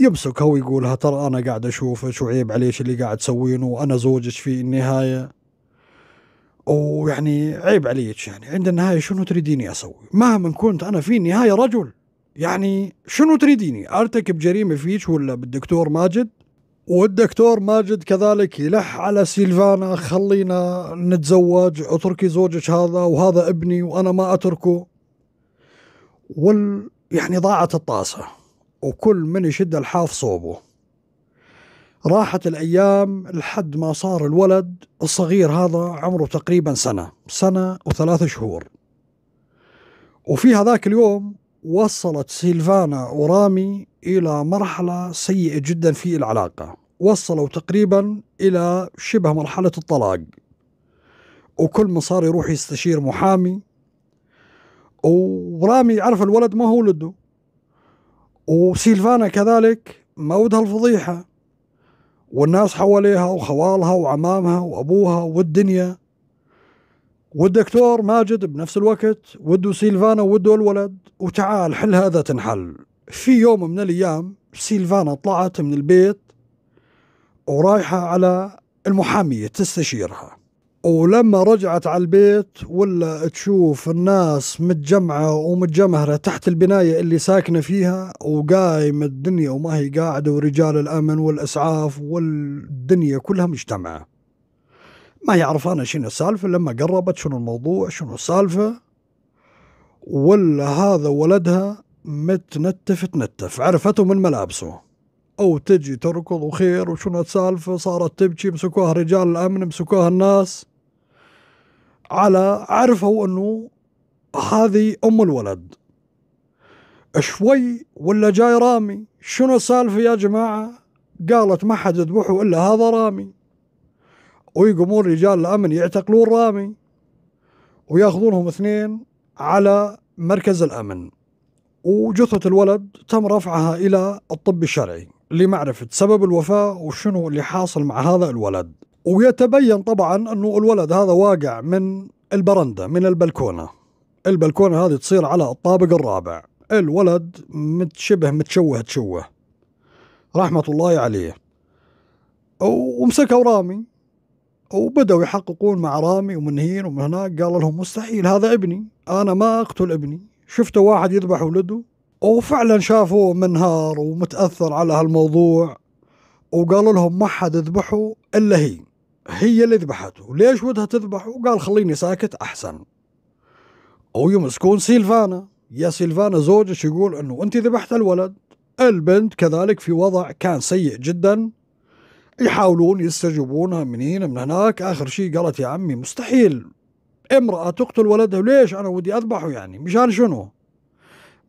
يمسكها ويقولها ترى أنا قاعد أشوفك وعيب عليك اللي قاعد تسوينه؟ وأنا زوجك في النهاية. ويعني عيب عليك يعني. عند النهاية شنو تريديني أسوي؟ مهما كنت أنا في النهاية رجل. يعني شنو تريديني؟ أرتكب جريمة فيك ولا بالدكتور ماجد؟ والدكتور ماجد كذلك يلح على سيلفانا خلينا نتزوج اتركي زوجك هذا وهذا ابني وأنا ما أتركه. وال يعني ضاعت الطاسة. وكل من يشد الحاف صوبه. راحت الأيام لحد ما صار الولد الصغير هذا عمره تقريبا سنة سنة وثلاث شهور. وفي هذاك اليوم وصلت سيلفانا ورامي إلى مرحلة سيئة جدا في العلاقة. وصلوا تقريبا إلى شبه مرحلة الطلاق. وكل من صار يروح يستشير محامي. ورامي عرف الولد ما هو ولده. وسيلفانا كذلك ما ودها الفضيحة. والناس حواليها وخوالها وعمامها وأبوها والدنيا. والدكتور ماجد بنفس الوقت وده سيلفانا وده الولد. وتعال حل هذا تنحل. في يوم من الأيام سيلفانا طلعت من البيت ورايحة على المحامية تستشيرها. ولما رجعت على البيت ولا تشوف الناس متجمعة ومتجمهرة تحت البناية اللي ساكنة فيها وقايمة الدنيا وما هي قاعدة ورجال الأمن والإسعاف والدنيا كلها مجتمعة. ما يعرف أنا شنو السالفة لما قربت شنو الموضوع شنو السالفة ولا هذا ولدها متنتف تنتف عرفته من ملابسه. أو تجي تركض وخير وشنو السالفة صارت تبكي مسكوها رجال الأمن مسكوها الناس. على عرفوا أنه هذه أم الولد. شوي ولا جاي رامي؟ شنو السالفة يا جماعة؟ قالت ما حد يذبحه إلا هذا رامي. ويقومون رجال الأمن يعتقلون رامي. ويأخذونهم اثنين على مركز الأمن. وجثة الولد تم رفعها إلى الطب الشرعي لمعرفة سبب الوفاة وشنو اللي حاصل مع هذا الولد. ويتبين طبعا أنه الولد هذا واقع من البرندة من البلكونة. البلكونة هذه تصير على الطابق الرابع. الولد متشبه متشوه تشوه. رحمة الله عليه. ومسكوا رامي وبدأوا يحققون مع رامي ومنهين ومن هناك. قال لهم مستحيل هذا ابني أنا ما أقتل ابني. شفتوا واحد يذبح ولده وفعلا شافوه منهار ومتأثر على هالموضوع. وقالوا لهم ما حد يذبحه إلا هي. هي اللي ذبحته. ليش ودها تذبح وقال خليني ساكت أحسن. ويمسكون سيلفانا. يا سيلفانا زوجك يقول أنه أنت ذبحت الولد. البنت كذلك في وضع كان سيء جدا. يحاولون يستجوبونها من هنا من هناك. آخر شيء قالت يا عمي مستحيل. امرأة تقتل ولدها. ليش أنا ودي أذبحه يعني؟ مشان شنو؟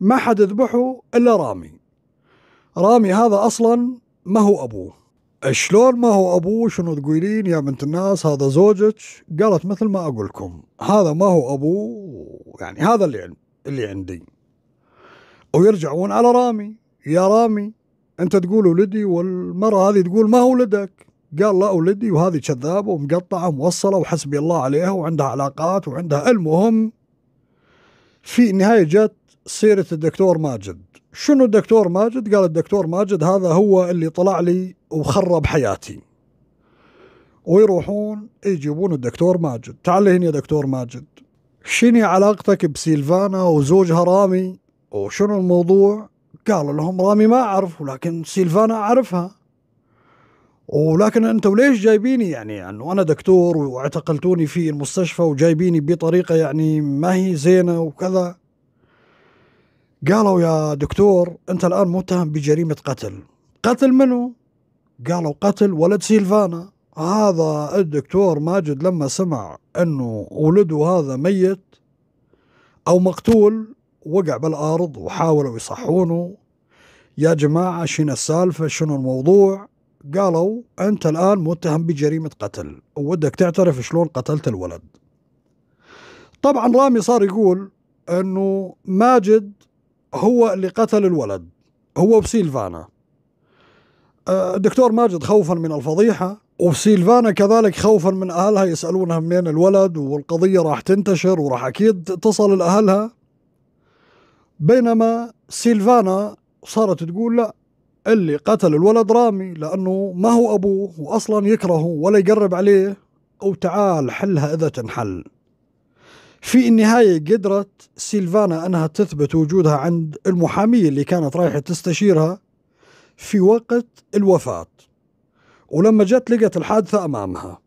ما حد يذبحه إلا رامي. رامي هذا أصلا ما هو أبوه. شلون ما هو أبوه شنو تقولين يا بنت الناس؟ هذا زوجك؟ قالت مثل ما أقول لكم هذا ما هو أبوه يعني هذا اللي اللي عندي. ويرجعون على رامي. يا رامي أنت تقول ولدي والمرة هذه تقول ما هو ولدك؟ قال لا ولدي وهذه كذابة ومقطعة وموصلة وحسبي الله عليها وعندها علاقات وعندها. المهم في النهاية جت سيرة الدكتور ماجد. شنو الدكتور ماجد؟ قال الدكتور ماجد هذا هو اللي طلع لي وخرب حياتي. ويروحون يجيبون الدكتور ماجد. تعال هنا يا دكتور ماجد. شنو علاقتك بسيلفانا وزوجها رامي وشنو الموضوع؟ قالوا لهم رامي ما أعرف ولكن سيلفانا أعرفها. ولكن أنتم ليش جايبيني؟ يعني أنه يعني أنا دكتور واعتقلتوني في المستشفى وجايبيني بطريقة يعني ما هي زينة وكذا. قالوا يا دكتور أنت الآن متهم بجريمة قتل. قتل منو؟ قالوا قتل ولد سيلفانا. هذا الدكتور ماجد لما سمع إنه ولده هذا ميت أو مقتول وقع بالأرض وحاولوا يصحونه. يا جماعة شنو السالفة؟ شنو الموضوع؟ قالوا أنت الآن متهم بجريمة قتل. ودك تعترف شلون قتلت الولد. طبعا رامي صار يقول إنه ماجد هو اللي قتل الولد هو وسيلفانا الدكتور ماجد خوفا من الفضيحة. وسيلفانا كذلك خوفا من أهلها يسألونها منين الولد والقضية راح تنتشر وراح أكيد تصل لاهلها بينما سيلفانا صارت تقول لا اللي قتل الولد رامي لأنه ما هو أبوه وأصلا يكرهه ولا يقرب عليه. أو تعال حلها إذا تنحل. في النهاية قدرت سيلفانا أنها تثبت وجودها عند المحامية اللي كانت رايحة تستشيرها في وقت الوفاة. ولما جت لقت الحادثة أمامها.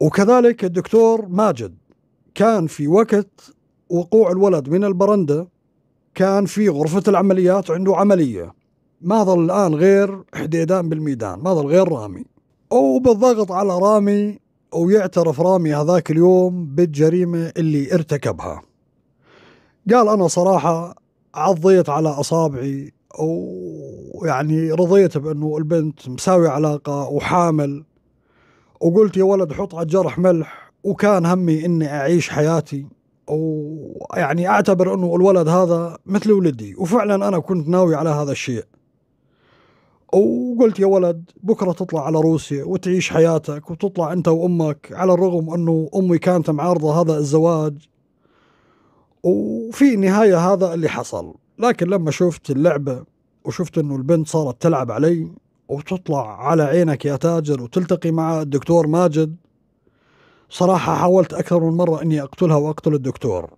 وكذلك الدكتور ماجد كان في وقت وقوع الولد من البرندة كان في غرفة العمليات عنده عملية. ما ظل الآن غير حديدان بالميدان ما ظل غير رامي. وبالضغط على رامي ويعترف رامي هذاك اليوم بالجريمة اللي ارتكبها. قال أنا صراحة عضيت على أصابعي ويعني رضيت بأنه البنت مساوي علاقة وحامل. وقلت يا ولد حط على الجرح ملح وكان همي إني أعيش حياتي. ويعني أعتبر أنه الولد هذا مثل ولدي. وفعلا أنا كنت ناوي على هذا الشيء. وقلت يا ولد بكرة تطلع على روسيا وتعيش حياتك وتطلع أنت وأمك على الرغم أنه أمي كانت معارضة هذا الزواج. وفي النهاية هذا اللي حصل. لكن لما شفت اللعبة وشفت أنه البنت صارت تلعب علي وتطلع على عينك يا تاجر وتلتقي مع الدكتور ماجد صراحة حاولت أكثر من مرة أني أقتلها وأقتل الدكتور.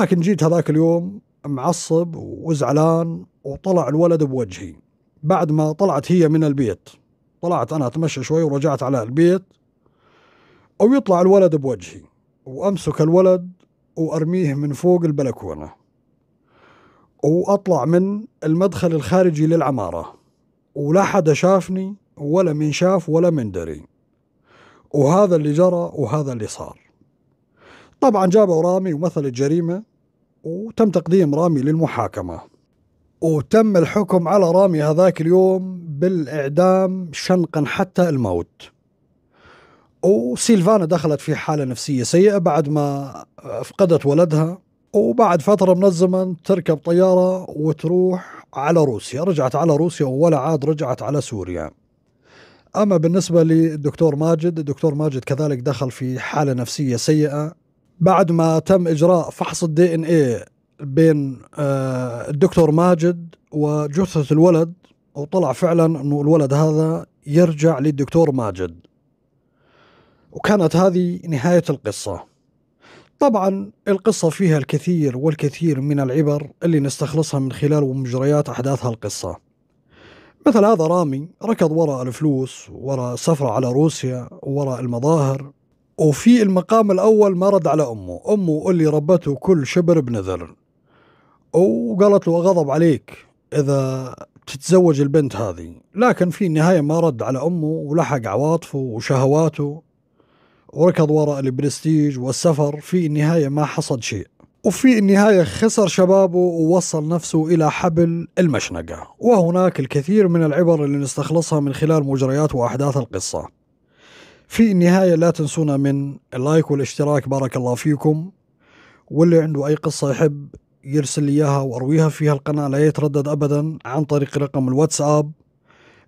لكن جيت هذاك اليوم معصب وزعلان وطلع الولد بوجهي. بعد ما طلعت هي من البيت. طلعت أنا أتمشى شوي ورجعت على البيت. أو يطلع الولد بوجهي. وأمسك الولد وأرميه من فوق البلكونة. وأطلع من المدخل الخارجي للعمارة. ولا حدا شافني ولا من شاف ولا من دري. وهذا اللي جرى وهذا اللي صار. طبعا جابوا رامي ومثل الجريمة وتم تقديم رامي للمحاكمة. وتم الحكم على رامي هذاك اليوم بالإعدام شنقا حتى الموت. وسيلفانا دخلت في حالة نفسية سيئة بعد ما فقدت ولدها وبعد فترة من الزمن تركب طيارة وتروح على روسيا. رجعت على روسيا ولا عاد رجعت على سوريا. أما بالنسبة للدكتور ماجد الدكتور ماجد كذلك دخل في حالة نفسية سيئة بعد ما تم إجراء فحص الدي ان إيه بين آه، الدكتور ماجد وجثة الولد وطلع فعلا أنه الولد هذا يرجع للدكتور ماجد. وكانت هذه نهاية القصة. طبعا القصة فيها الكثير والكثير من العبر اللي نستخلصها من خلال مجريات أحداث هالقصة مثل هذا رامي ركض وراء الفلوس وراء السفرة على روسيا وراء المظاهر. وفي المقام الأول ما رد على أمه. أمه اللي ربته كل شبر بنذر. وقالت له غضب عليك إذا تتزوج البنت هذه. لكن في النهاية ما رد على أمه ولحق عواطفه وشهواته وركض وراء البرستيج والسفر. في النهاية ما حصد شيء. وفي النهاية خسر شبابه ووصل نفسه إلى حبل المشنقة. وهناك الكثير من العبر اللي نستخلصها من خلال مجريات وأحداث القصة. في النهاية لا تنسونا من اللايك والاشتراك. بارك الله فيكم. واللي عنده أي قصة يحب يرسل لي إياها وأرويها في هالقناة لا يتردد أبدا عن طريق رقم الواتساب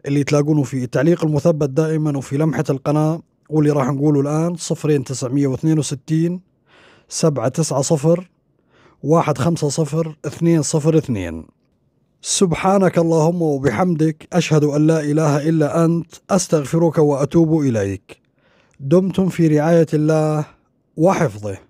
اللي تلاقونه في التعليق المثبت دائما وفي لمحة القناة واللي راح نقوله الآن صفرين تسعمية واثنين وستين سبعة تسعة صفر واحد خمسة صفر اثنين صفر اثنين. سبحانك اللهم وبحمدك أشهد أن لا إله إلا أنت أستغفرك وأتوب إليك. دمتم في رعاية الله وحفظه.